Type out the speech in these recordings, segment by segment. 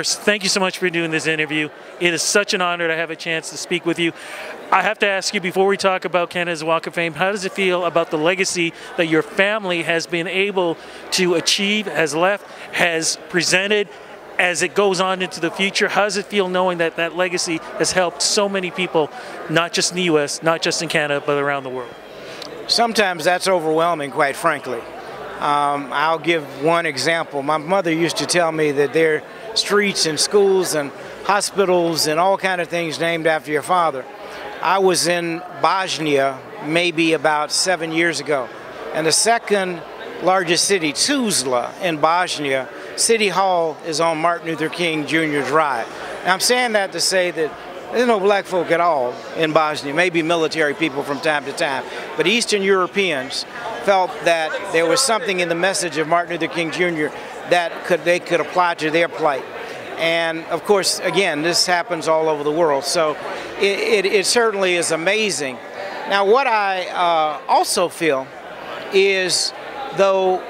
First, thank you so much for doing this interview. It is such an honor to have a chance to speak with you. I have to ask you before we talk about Canada's Walk of Fame, how does it feel about the legacy that your family has been able to achieve, has left, has presented as it goes on into the future? How does it feel knowing that that legacy has helped so many people, not just in the U.S., not just in Canada, but around the world? Sometimes that's overwhelming, quite frankly. Um, I'll give one example. My mother used to tell me that there streets and schools and hospitals and all kind of things named after your father. I was in Bosnia maybe about seven years ago, and the second largest city, Tuzla in Bosnia, City Hall is on Martin Luther King Jr. Drive. Now, I'm saying that to say that there's no black folk at all in Bosnia, maybe military people from time to time, but Eastern Europeans felt that there was something in the message of Martin Luther King Jr. that could they could apply to their plight. And of course, again, this happens all over the world. So it, it, it certainly is amazing. Now, what I uh, also feel is though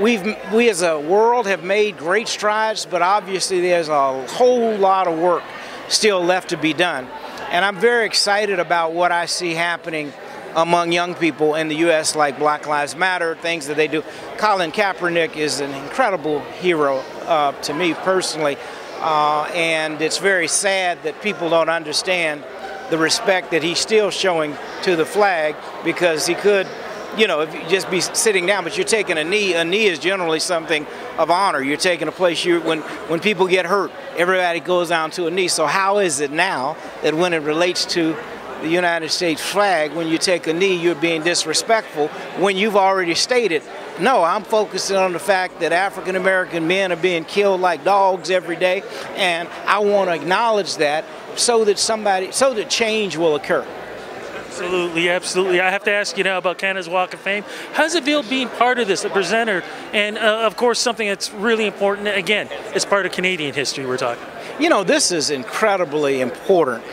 we've we as a world have made great strides, but obviously there's a whole lot of work still left to be done. And I'm very excited about what I see happening among young people in the U.S., like Black Lives Matter, things that they do. Colin Kaepernick is an incredible hero uh, to me personally, uh, and it's very sad that people don't understand the respect that he's still showing to the flag because he could you know, if you just be sitting down, but you're taking a knee. A knee is generally something of honor. You're taking a place you when when people get hurt, everybody goes down to a knee. So how is it now that when it relates to the United States flag, when you take a knee, you're being disrespectful when you've already stated, no, I'm focusing on the fact that African American men are being killed like dogs every day, and I want to acknowledge that so that somebody, so that change will occur. Absolutely, absolutely. I have to ask you now about Canada's Walk of Fame. How does it feel being part of this, a presenter, and uh, of course something that's really important? Again, it's part of Canadian history we're talking. You know, this is incredibly important,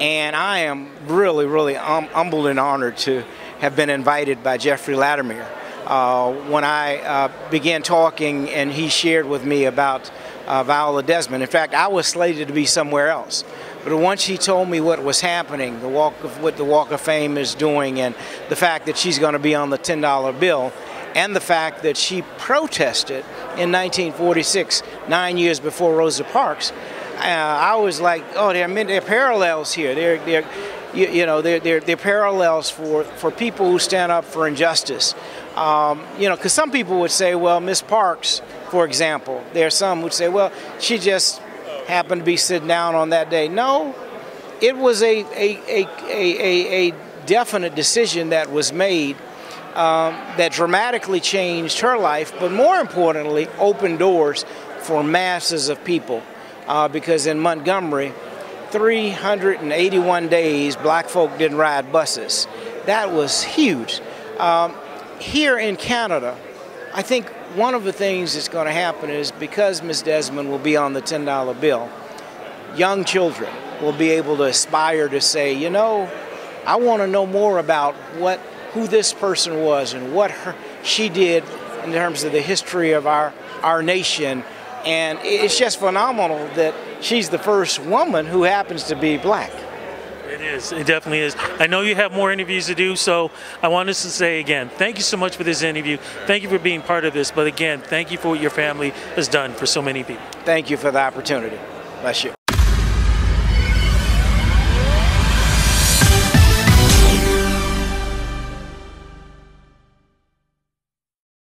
and I am really, really um, humbled and honored to have been invited by Jeffrey Latimer. Uh, when I uh, began talking, and he shared with me about uh, Viola Desmond. In fact, I was slated to be somewhere else. But once he told me what was happening, the walk of what the Walk of Fame is doing, and the fact that she's going to be on the $10 bill, and the fact that she protested in 1946, nine years before Rosa Parks, I was like, oh, there are, there are parallels here. There, there, you, you, know, there, there, there are parallels for, for people who stand up for injustice. Um, you know, because some people would say, well, Miss Parks, for example, there are some who would say, well, she just happened to be sitting down on that day. No, it was a, a, a, a, a definite decision that was made um, that dramatically changed her life, but more importantly, opened doors for masses of people. Uh, because in Montgomery, 381 days, black folk didn't ride buses. That was huge. Um, here in Canada, I think one of the things that's going to happen is because Ms. Desmond will be on the $10 bill, young children will be able to aspire to say, you know, I want to know more about what who this person was and what her, she did in terms of the history of our, our nation. And it's just phenomenal that she's the first woman who happens to be black. It is. It definitely is. I know you have more interviews to do, so I wanted to say again, thank you so much for this interview. Thank you for being part of this. But again, thank you for what your family has done for so many people. Thank you for the opportunity. Bless you.